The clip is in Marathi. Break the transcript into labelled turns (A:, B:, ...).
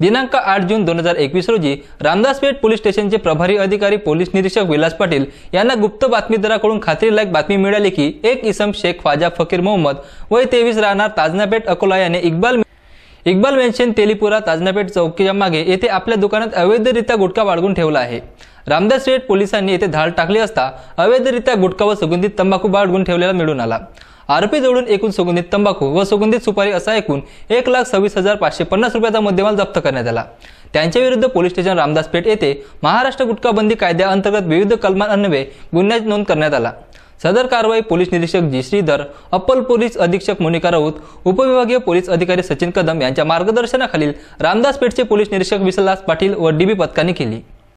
A: दिनांक आठ जून दोन हजार एकवीस रोजी रामदासपेठ पोलीस स्टेशनचे प्रभारी अधिकारी पोलीस निरीक्षक विलास पाटील यांना गुप्त बातमीदाराकडून खात्रीलायक बातमी मिळाली की एक इसम शेख ख्वाजा फकीर मोहम्मद वय तेवीस राहणार ताजनापेठ अकोला याने इक्बाल इक्बाल मेन्शन तेलीपुरा ताजनापेठ चौकीच्या मागे येथे आपल्या दुकानात अवैधरित्या गुटखा बाळगून ठेवला आहे. रामदास पेठ पोलिसांनी येथे धाड टाकली असता अवैधरित्या गुटखा व सुगंधित तंबाखू बाळगून ठेवलेला मिळून आला. आरोपी जवळून एकूण सुगंधित तंबाखू व सुगंधित सुपारी असा एकूण एक लाख सव्वीस हजार पाचशे पन्नास रुपयाचा मुद्देमाल जप्त करण्यात आला. त्यांच्या विरुद्ध पोलीस स्टेशन रामदास पेठ येथे महाराष्ट्र गुटखाबंदी कायद्याअंतर्गत विविध कलमांन्वये गुन्ह्यात नोंद करण्यात आला. सदर कारवाई पोलीस निरीक्षक जी. श्रीधर अप्पल पोलीस अधीक्षक मोनिका राऊत उपविभागीय पोलीस अधिकारी सचिन कदम यांच्या मार्गदर्शनाखालील रामदास पेठचे पोलीस निरीक्षक विसलदास पाटील व डीबी पथकाने केली.